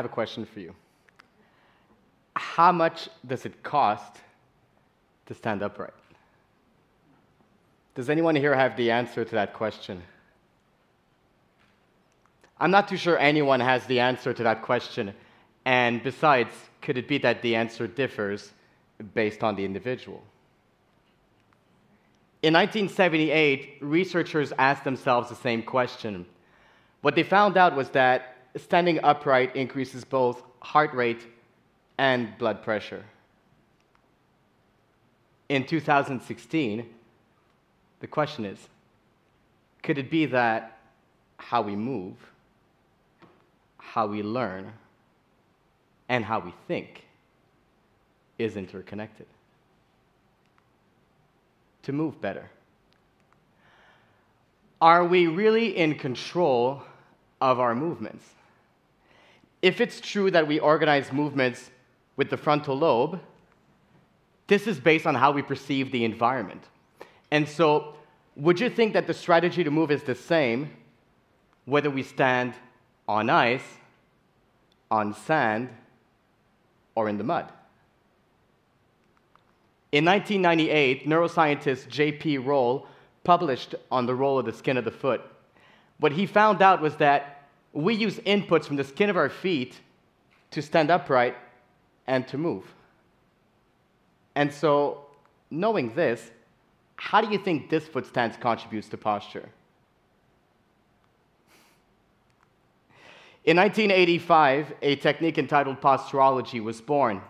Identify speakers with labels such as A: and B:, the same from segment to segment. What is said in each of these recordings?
A: have a question for you. How much does it cost to stand upright? Does anyone here have the answer to that question? I'm not too sure anyone has the answer to that question. And besides, could it be that the answer differs based on the individual? In 1978, researchers asked themselves the same question. What they found out was that standing upright increases both heart rate and blood pressure. In 2016, the question is could it be that how we move, how we learn, and how we think is interconnected? To move better. Are we really in control of our movements? If it's true that we organize movements with the frontal lobe, this is based on how we perceive the environment. And so, would you think that the strategy to move is the same whether we stand on ice, on sand, or in the mud? In 1998, neuroscientist J.P. Roll published on the role of the skin of the foot. What he found out was that we use inputs from the skin of our feet to stand upright and to move. And so, knowing this, how do you think this foot stance contributes to posture? In 1985, a technique entitled posturology was born.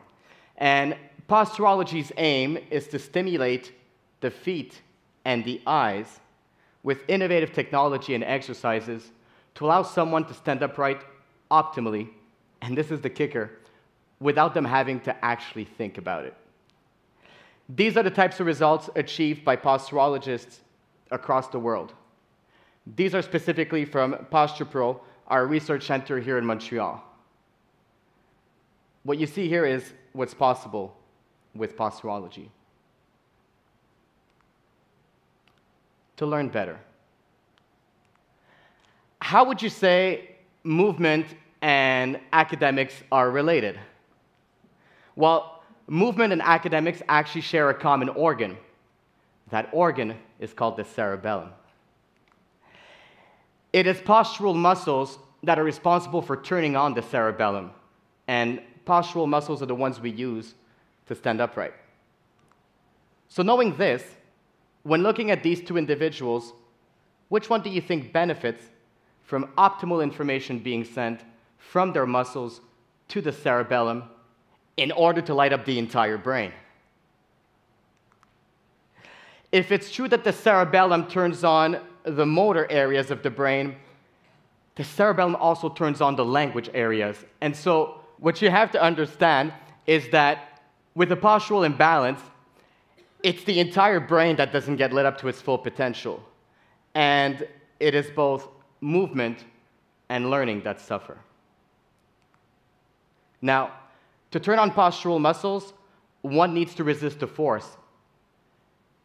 A: And posturology's aim is to stimulate the feet and the eyes with innovative technology and exercises to allow someone to stand upright optimally, and this is the kicker, without them having to actually think about it. These are the types of results achieved by posturologists across the world. These are specifically from PosturePro, our research center here in Montreal. What you see here is what's possible with posturology. To learn better. How would you say movement and academics are related? Well, movement and academics actually share a common organ. That organ is called the cerebellum. It is postural muscles that are responsible for turning on the cerebellum, and postural muscles are the ones we use to stand upright. So, knowing this, when looking at these two individuals, which one do you think benefits from optimal information being sent from their muscles to the cerebellum in order to light up the entire brain? If it's true that the cerebellum turns on the motor areas of the brain, the cerebellum also turns on the language areas. And so, what you have to understand is that with a postural imbalance, it's the entire brain that doesn't get lit up to its full potential. And it is both movement and learning that suffer. Now, to turn on postural muscles, one needs to resist a force.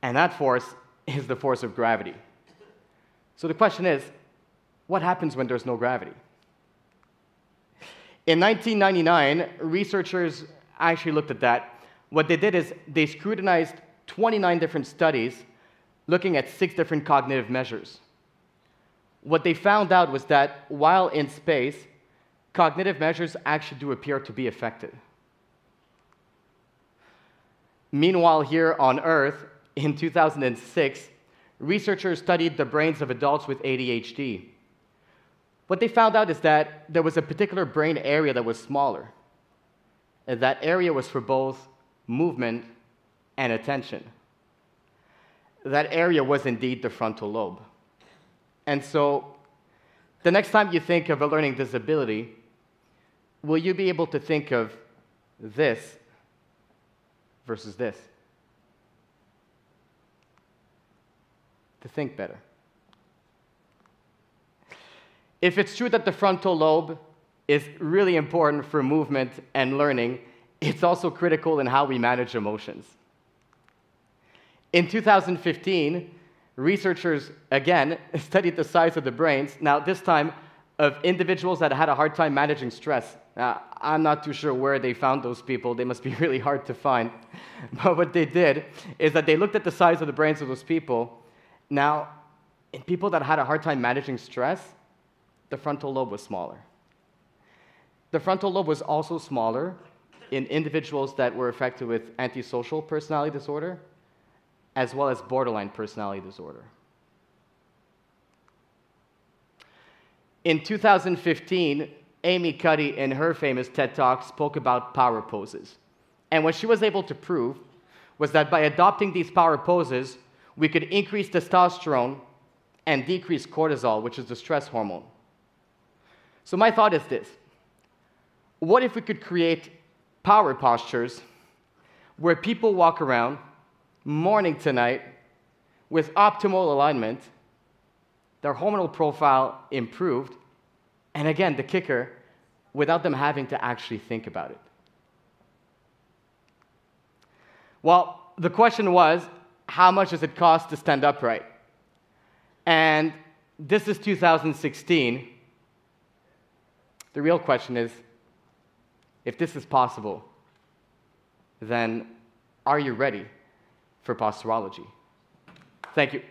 A: And that force is the force of gravity. So the question is what happens when there's no gravity? In 1999, researchers actually looked at that. What they did is they scrutinized 29 different studies looking at six different cognitive measures. What they found out was that while in space, cognitive measures actually do appear to be affected. Meanwhile, here on Earth, in 2006, researchers studied the brains of adults with ADHD. What they found out is that there was a particular brain area that was smaller. And that area was for both movement and attention. That area was indeed the frontal lobe. And so, the next time you think of a learning disability, will you be able to think of this versus this? To think better. If it's true that the frontal lobe is really important for movement and learning, it's also critical in how we manage emotions. In 2015, researchers again studied the size of the brains, now this time of individuals that had a hard time managing stress Now, I'm not too sure where they found those people. They must be really hard to find. But what they did is that they looked at the size of the brains of those people. Now, in people that had a hard time managing stress, the frontal lobe was smaller. The frontal lobe was also smaller in individuals that were affected with antisocial personality disorder, as well as borderline personality disorder. In 2015, Amy Cuddy, in her famous TED Talk, spoke about power poses. And what she was able to prove was that by adopting these power poses, we could increase testosterone and decrease cortisol, which is the stress hormone. So, my thought is this what if we could create power postures where people walk around morning to night with optimal alignment, their hormonal profile improved, and again, the kicker, without them having to actually think about it? Well, the question was how much does it cost to stand upright? And this is 2016. The real question is if this is possible, then are you ready for posturology? Thank you.